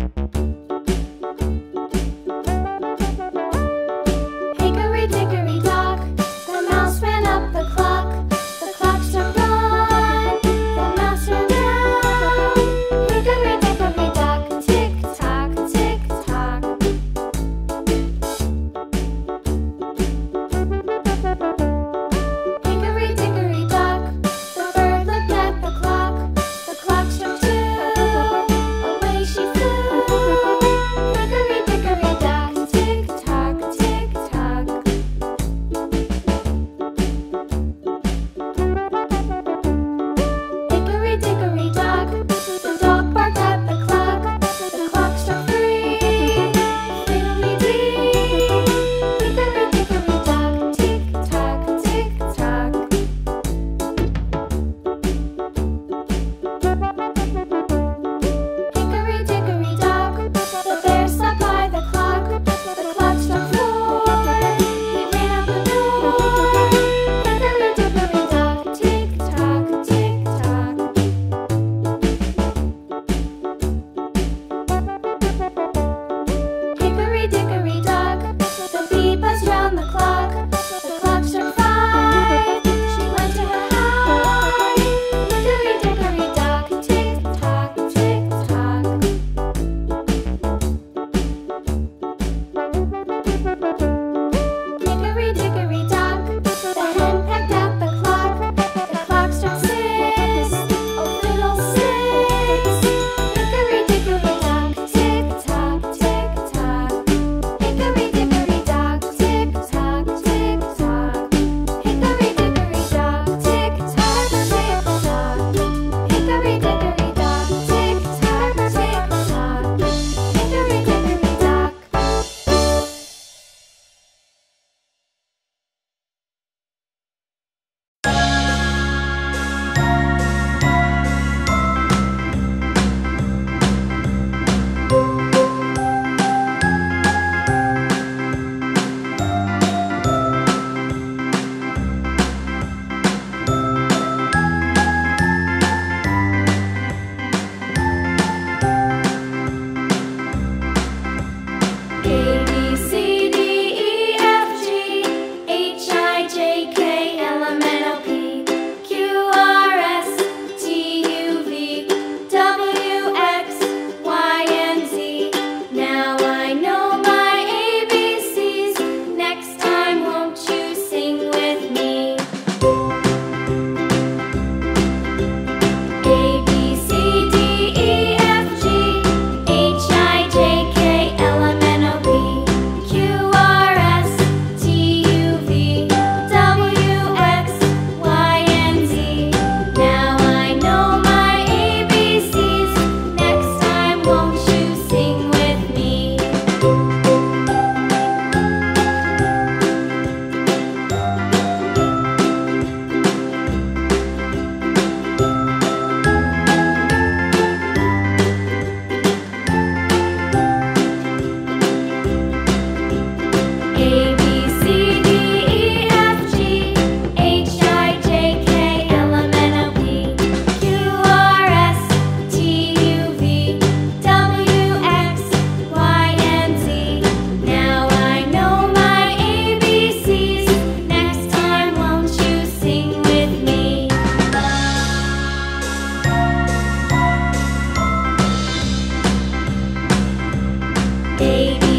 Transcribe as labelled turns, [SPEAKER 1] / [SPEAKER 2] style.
[SPEAKER 1] Hickory baby.